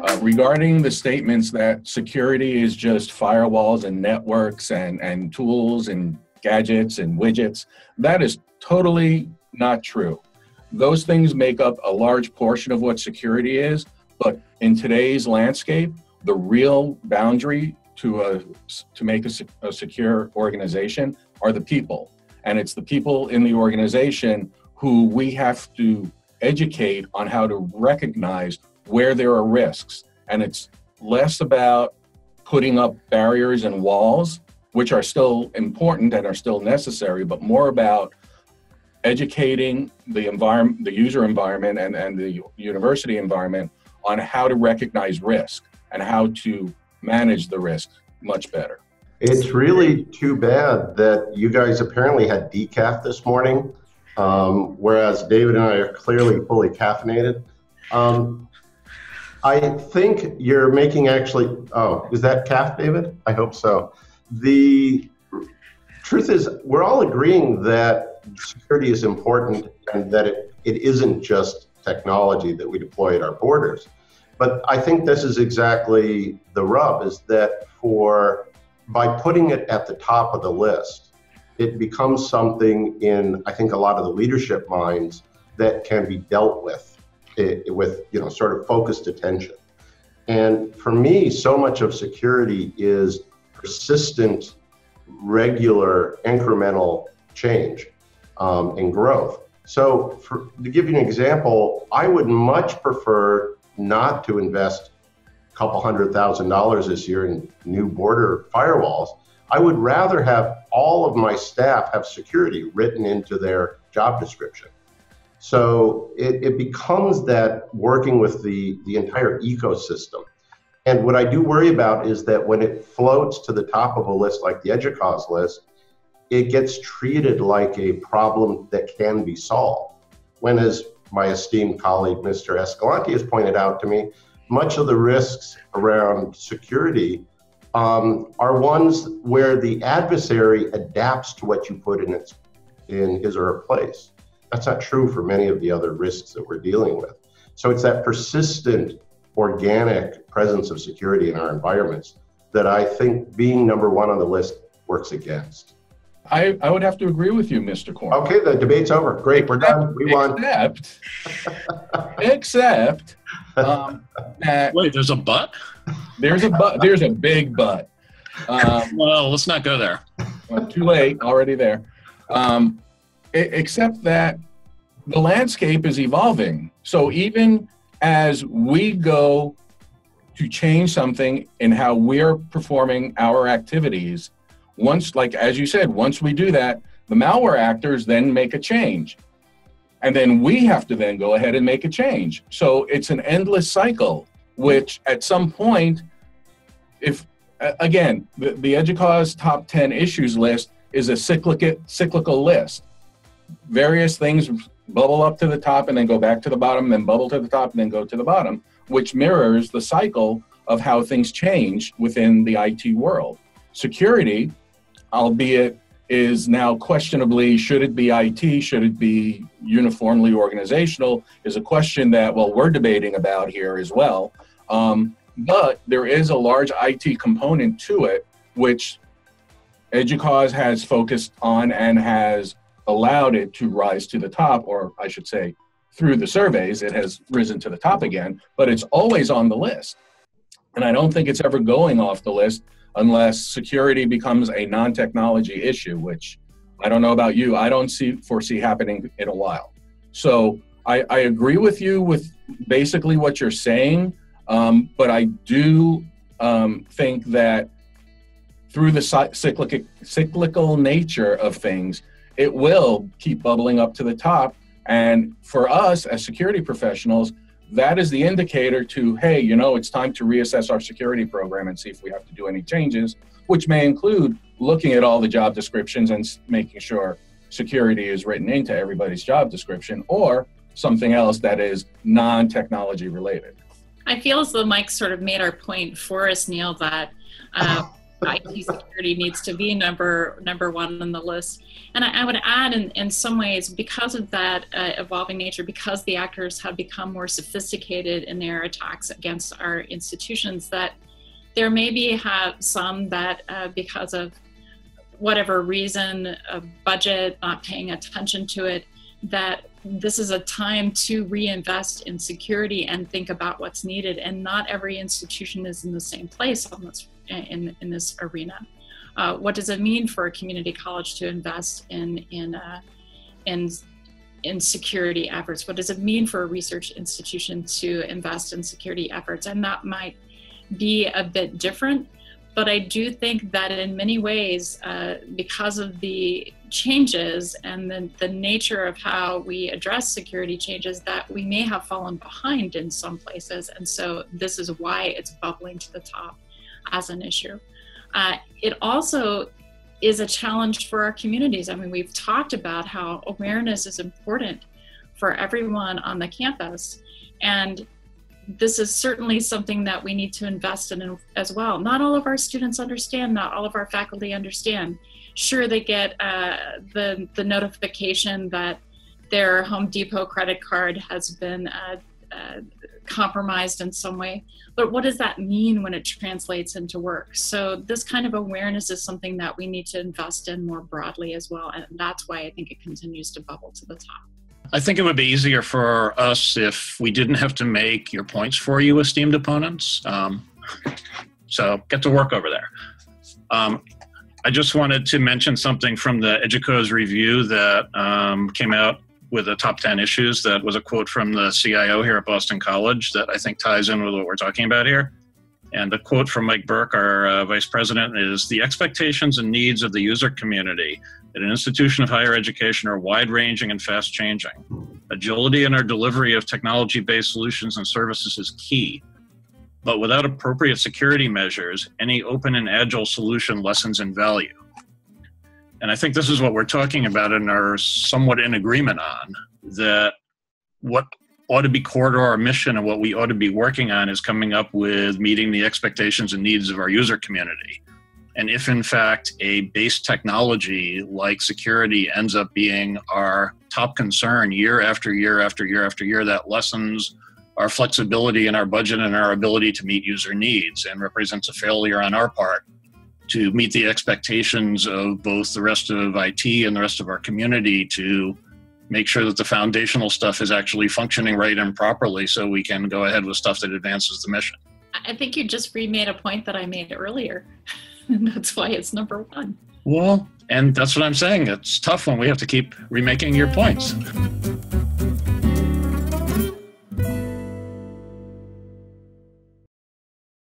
Uh, regarding the statements that security is just firewalls and networks and, and tools and gadgets and widgets, that is totally not true. Those things make up a large portion of what security is, but in today's landscape, the real boundary to a to make a, a secure organization are the people, and it's the people in the organization who we have to educate on how to recognize where there are risks. And it's less about putting up barriers and walls, which are still important and are still necessary, but more about educating the environment, the user environment and, and the university environment on how to recognize risk and how to manage the risk much better. It's really too bad that you guys apparently had decaf this morning, um, whereas David and I are clearly fully caffeinated. Um, I think you're making actually. Oh, is that calf, David? I hope so. The truth is, we're all agreeing that security is important and that it, it isn't just technology that we deploy at our borders. But I think this is exactly the rub: is that for by putting it at the top of the list, it becomes something in I think a lot of the leadership minds that can be dealt with it, with you know sort of focused attention. And for me, so much of security is persistent, regular, incremental change um, and growth. So, for, to give you an example, I would much prefer not to invest a couple hundred thousand dollars this year in new border firewalls. I would rather have all of my staff have security written into their job description. So it, it becomes that working with the, the entire ecosystem. And what I do worry about is that when it floats to the top of a list like the EDUCAUSE list, it gets treated like a problem that can be solved. When, as my esteemed colleague Mr. Escalante has pointed out to me, much of the risks around security um, are ones where the adversary adapts to what you put in its in his or her place. That's not true for many of the other risks that we're dealing with. So it's that persistent, organic presence of security in our environments that I think being number one on the list works against. I, I would have to agree with you, Mr. Corn. Okay, the debate's over. Great, we're done. We won. Except, except um, that wait, there's a but. There's a but. There's a big but. Um, well, let's not go there. Well, too late. Already there. Um, except that the landscape is evolving. So even as we go to change something in how we're performing our activities, once, like as you said, once we do that, the malware actors then make a change. And then we have to then go ahead and make a change. So it's an endless cycle, which at some point, if again, the, the EDUCAUSE top 10 issues list is a cyclical, cyclical list various things bubble up to the top and then go back to the bottom, then bubble to the top and then go to the bottom, which mirrors the cycle of how things change within the IT world. Security, albeit is now questionably should it be IT, should it be uniformly organizational, is a question that, well, we're debating about here as well. Um, but there is a large IT component to it, which EDUCAUSE has focused on and has allowed it to rise to the top, or I should say, through the surveys, it has risen to the top again, but it's always on the list. And I don't think it's ever going off the list unless security becomes a non technology issue, which I don't know about you, I don't see foresee happening in a while. So I, I agree with you with basically what you're saying, um, but I do um, think that through the cyclical, cyclical nature of things, it will keep bubbling up to the top. And for us as security professionals, that is the indicator to, hey, you know, it's time to reassess our security program and see if we have to do any changes, which may include looking at all the job descriptions and making sure security is written into everybody's job description or something else that is non technology related. I feel as though Mike sort of made our point for us, Neil, that uh, IT security needs to be number number one on the list. And I, I would add, in, in some ways, because of that uh, evolving nature, because the actors have become more sophisticated in their attacks against our institutions, that there may be have some that uh, because of whatever reason, a budget, not paying attention to it, that this is a time to reinvest in security and think about what's needed. And not every institution is in the same place on this, in, in this arena. Uh, what does it mean for a community college to invest in, in, uh, in, in security efforts? What does it mean for a research institution to invest in security efforts? And that might be a bit different but I do think that in many ways, uh, because of the changes and the, the nature of how we address security changes, that we may have fallen behind in some places. And so this is why it's bubbling to the top as an issue. Uh, it also is a challenge for our communities. I mean, we've talked about how awareness is important for everyone on the campus. And this is certainly something that we need to invest in as well. Not all of our students understand, not all of our faculty understand. Sure, they get uh, the, the notification that their Home Depot credit card has been uh, uh, compromised in some way, but what does that mean when it translates into work? So, this kind of awareness is something that we need to invest in more broadly as well, and that's why I think it continues to bubble to the top. I think it would be easier for us if we didn't have to make your points for you, esteemed opponents. Um, so get to work over there. Um, I just wanted to mention something from the EDUCAUSE review that um, came out with the top 10 issues. That was a quote from the CIO here at Boston College that I think ties in with what we're talking about here. And the quote from Mike Bourque, our uh, vice president, is The expectations and needs of the user community at an institution of higher education are wide ranging and fast changing. Agility in our delivery of technology based solutions and services is key. But without appropriate security measures, any open and agile solution lessens in value. And I think this is what we're talking about and are somewhat in agreement on that what ought to be core to our mission and what we ought to be working on is coming up with meeting the expectations and needs of our user community. And if in fact a base technology like security ends up being our top concern year after year after year after year, that lessens our flexibility and our budget and our ability to meet user needs and represents a failure on our part to meet the expectations of both the rest of IT and the rest of our community to make sure that the foundational stuff is actually functioning right and properly so we can go ahead with stuff that advances the mission. I think you just remade a point that I made earlier. and that's why it's number one. Well, and that's what I'm saying. It's tough when we have to keep remaking your points.